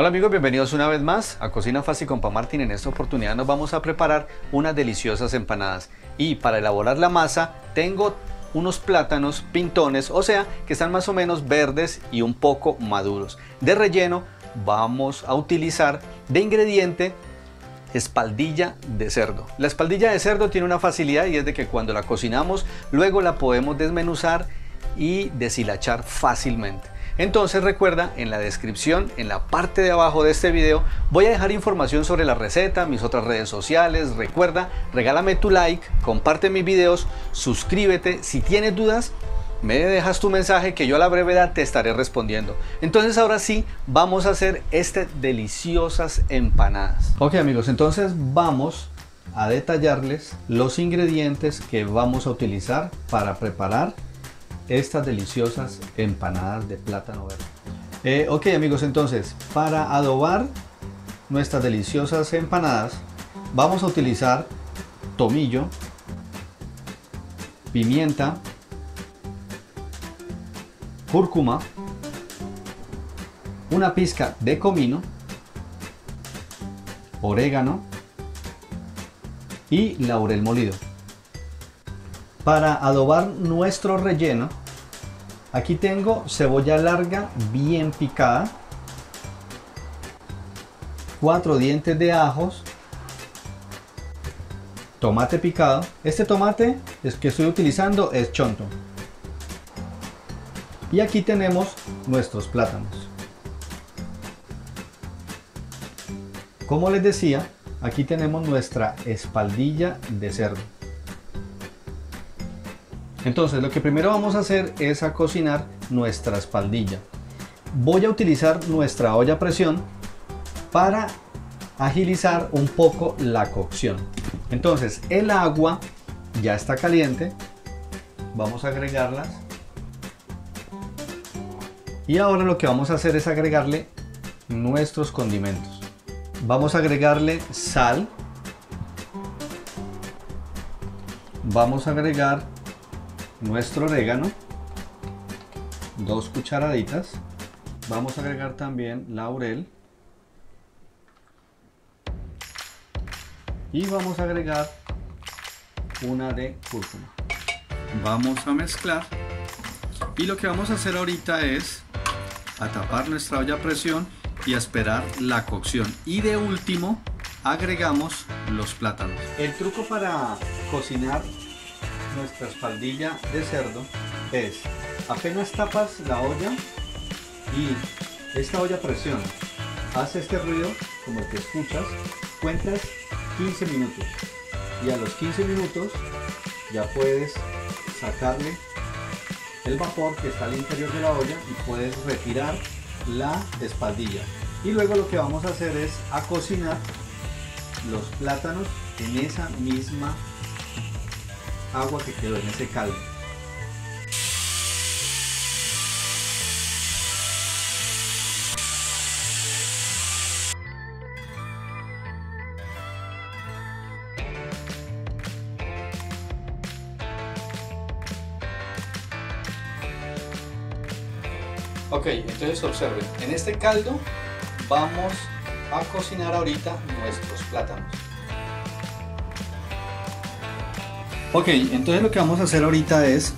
Hola amigos, bienvenidos una vez más a Cocina Fácil con Pa Martín. En esta oportunidad nos vamos a preparar unas deliciosas empanadas. Y para elaborar la masa tengo unos plátanos pintones, o sea, que están más o menos verdes y un poco maduros. De relleno vamos a utilizar de ingrediente espaldilla de cerdo. La espaldilla de cerdo tiene una facilidad y es de que cuando la cocinamos luego la podemos desmenuzar y deshilachar fácilmente. Entonces recuerda, en la descripción, en la parte de abajo de este video, voy a dejar información sobre la receta, mis otras redes sociales. Recuerda, regálame tu like, comparte mis videos, suscríbete. Si tienes dudas, me dejas tu mensaje que yo a la brevedad te estaré respondiendo. Entonces ahora sí, vamos a hacer estas deliciosas empanadas. Ok amigos, entonces vamos a detallarles los ingredientes que vamos a utilizar para preparar estas deliciosas empanadas de plátano verde. Eh, ok amigos, entonces para adobar nuestras deliciosas empanadas vamos a utilizar tomillo, pimienta, cúrcuma, una pizca de comino, orégano y laurel molido. Para adobar nuestro relleno Aquí tengo cebolla larga bien picada, cuatro dientes de ajos, tomate picado. Este tomate es que estoy utilizando es chonto. Y aquí tenemos nuestros plátanos. Como les decía, aquí tenemos nuestra espaldilla de cerdo. Entonces lo que primero vamos a hacer es a cocinar nuestra espaldilla. Voy a utilizar nuestra olla a presión para agilizar un poco la cocción. Entonces el agua ya está caliente. Vamos a agregarlas. Y ahora lo que vamos a hacer es agregarle nuestros condimentos. Vamos a agregarle sal. Vamos a agregar nuestro orégano, dos cucharaditas. Vamos a agregar también laurel. Y vamos a agregar una de cúrcuma. Vamos a mezclar. Y lo que vamos a hacer ahorita es a tapar nuestra olla a presión y a esperar la cocción. Y de último agregamos los plátanos. El truco para cocinar nuestra espaldilla de cerdo es apenas tapas la olla y esta olla a presión hace este ruido como el que escuchas, cuentas 15 minutos. Y a los 15 minutos ya puedes sacarle el vapor que está al interior de la olla y puedes retirar la espaldilla. Y luego lo que vamos a hacer es a cocinar los plátanos en esa misma agua que quedó en ese caldo. Ok, entonces observen, en este caldo vamos a cocinar ahorita nuestros plátanos. Ok, entonces lo que vamos a hacer ahorita es,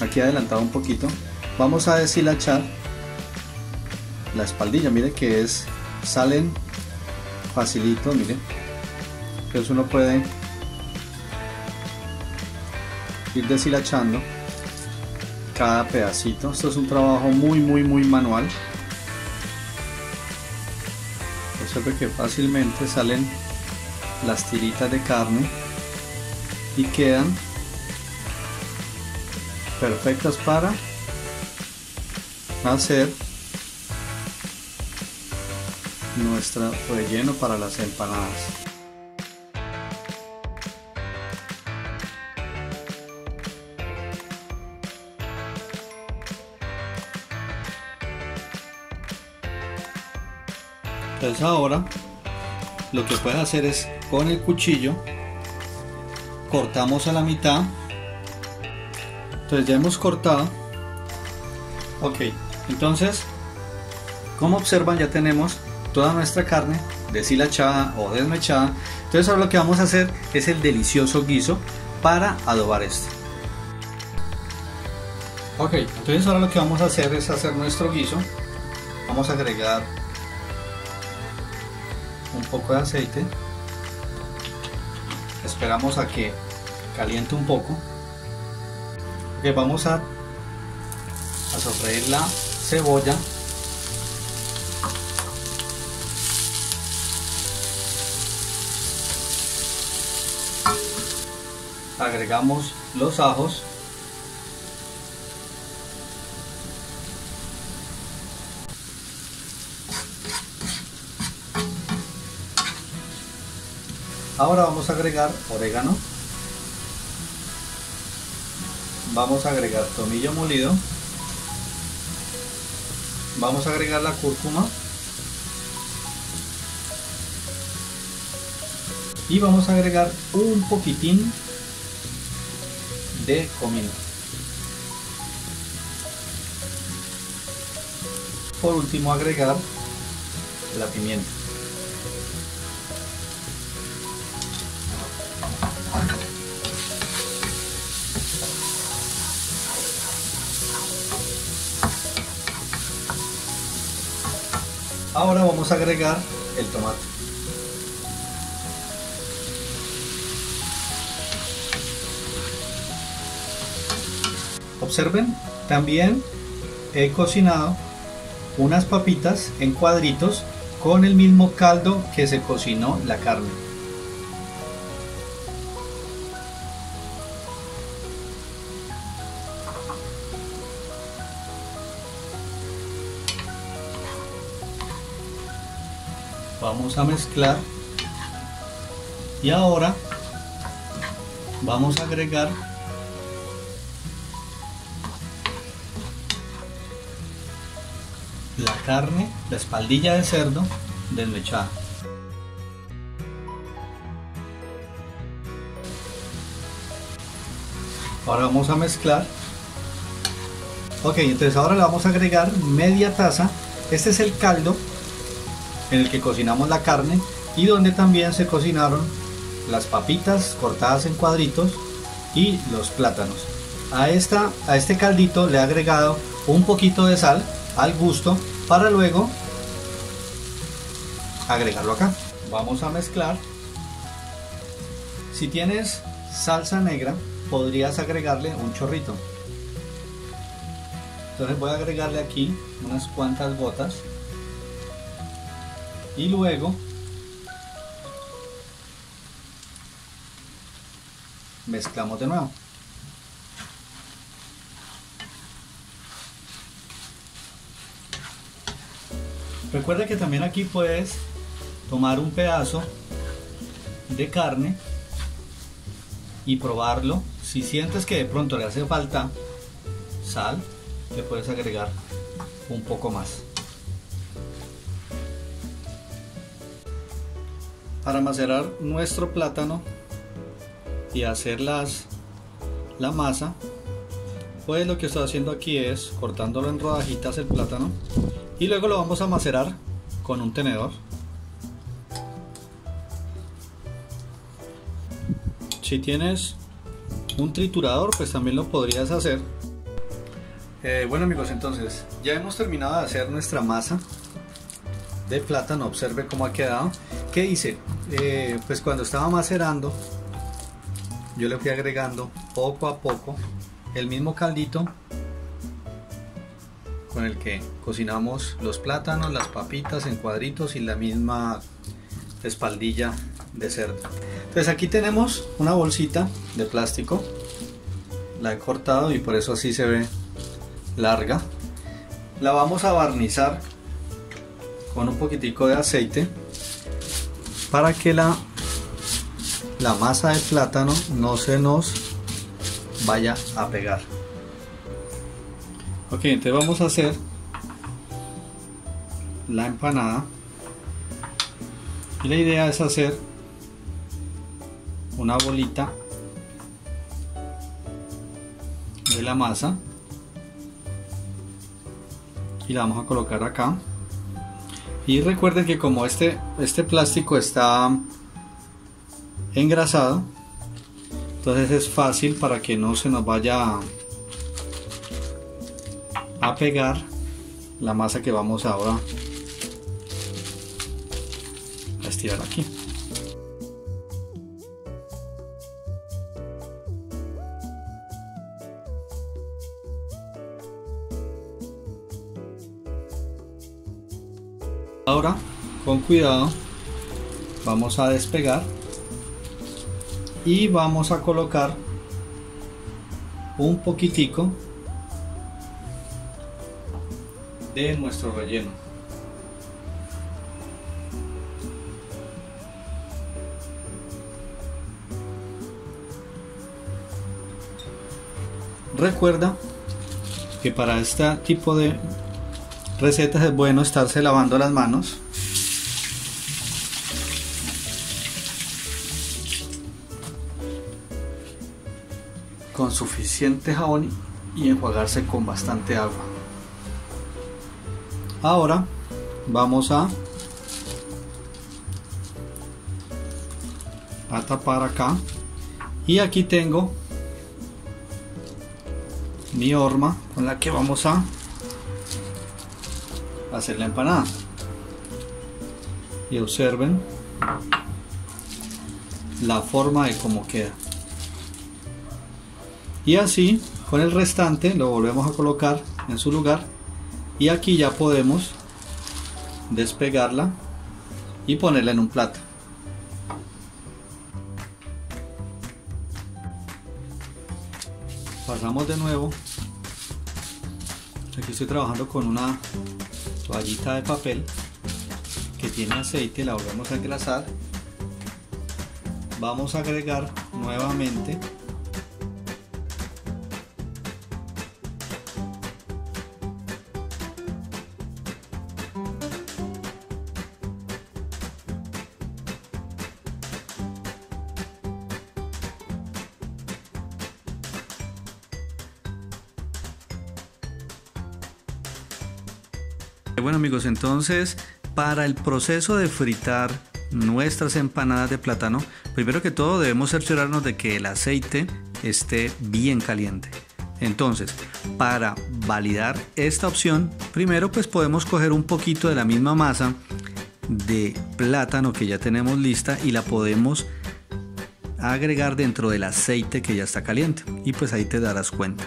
aquí adelantado un poquito, vamos a deshilachar la espaldilla, mire que es, salen facilito, mire, entonces uno puede ir deshilachando cada pedacito, esto es un trabajo muy muy muy manual, observe que fácilmente salen las tiritas de carne y quedan perfectas para hacer nuestro relleno para las empanadas. Entonces ahora lo que puedes hacer es con el cuchillo cortamos a la mitad entonces ya hemos cortado ok entonces como observan ya tenemos toda nuestra carne deshilachada o desmechada. Entonces ahora lo que vamos a hacer es el delicioso guiso para adobar esto. Ok, entonces ahora lo que vamos a hacer es hacer nuestro guiso. Vamos a agregar un poco de aceite. Esperamos a que caliente un poco. Ok, vamos a, a sofreír la cebolla agregamos los ajos ahora vamos a agregar orégano vamos a agregar tomillo molido vamos a agregar la cúrcuma y vamos a agregar un poquitín de comino. Por último agregar la pimienta. Ahora vamos a agregar el tomate. Observen, también he cocinado unas papitas en cuadritos con el mismo caldo que se cocinó la carne. Vamos a mezclar y ahora vamos a agregar la carne, la espaldilla de cerdo desmechada. Ahora vamos a mezclar. Ok, entonces ahora le vamos a agregar media taza. Este es el caldo en el que cocinamos la carne y donde también se cocinaron las papitas cortadas en cuadritos y los plátanos. A, esta, a este caldito le he agregado un poquito de sal al gusto para luego agregarlo acá. Vamos a mezclar. Si tienes salsa negra, podrías agregarle un chorrito. Entonces voy a agregarle aquí unas cuantas gotas. Y luego mezclamos de nuevo. Recuerda que también aquí puedes tomar un pedazo de carne y probarlo. Si sientes que de pronto le hace falta sal, le puedes agregar un poco más. Para macerar nuestro plátano y hacer las, la masa, pues lo que estoy haciendo aquí es cortándolo en rodajitas el plátano y luego lo vamos a macerar con un tenedor. Si tienes un triturador pues también lo podrías hacer. Eh, bueno amigos entonces ya hemos terminado de hacer nuestra masa de plátano observe cómo ha quedado ¿qué hice? Eh, pues cuando estaba macerando yo le fui agregando poco a poco el mismo caldito con el que cocinamos los plátanos, las papitas en cuadritos y la misma espaldilla de cerdo. Entonces aquí tenemos una bolsita de plástico, la he cortado y por eso así se ve larga. La vamos a barnizar con un poquitico de aceite para que la, la masa de plátano no se nos vaya a pegar. Ok, entonces vamos a hacer la empanada. Y la idea es hacer una bolita de la masa y la vamos a colocar acá Y recuerden que como este, este plástico está engrasado, entonces es fácil para que no se nos vaya a pegar la masa que vamos ahora a estirar aquí. Cuidado, vamos a despegar y vamos a colocar un poquitico de nuestro relleno. Recuerda que para este tipo de recetas es bueno estarse lavando las manos. Con suficiente jabón y enjuagarse con bastante agua. Ahora vamos a, tapar acá. Y aquí tengo mi horma con la que vamos a hacer la empanada. Y observen la forma de cómo queda y así con el restante lo volvemos a colocar en su lugar. Y aquí ya podemos despegarla y ponerla en un plato. Pasamos de nuevo. Aquí estoy trabajando con una toallita de papel que tiene aceite, la volvemos a engrasar. Vamos a agregar nuevamente Bueno amigos, entonces para el proceso de fritar nuestras empanadas de plátano, primero que todo debemos cerciorarnos de que el aceite esté bien caliente. Entonces, para validar esta opción, primero pues podemos coger un poquito de la misma masa de plátano que ya tenemos lista y la podemos agregar dentro del aceite que ya está caliente y pues ahí te darás cuenta.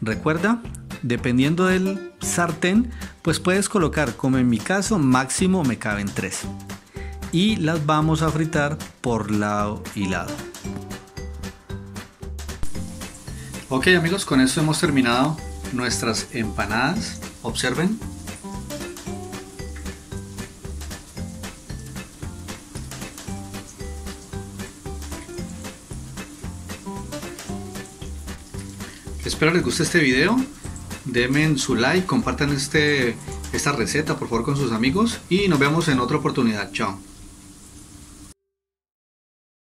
Recuerda dependiendo del sartén, pues puedes colocar, como en mi caso, máximo me caben tres. Y las vamos a fritar por lado y lado. Ok amigos, con esto hemos terminado nuestras empanadas. Observen. Espero les guste este video denme su like, compartan este, esta receta por favor con sus amigos y nos vemos en otra oportunidad. Chao.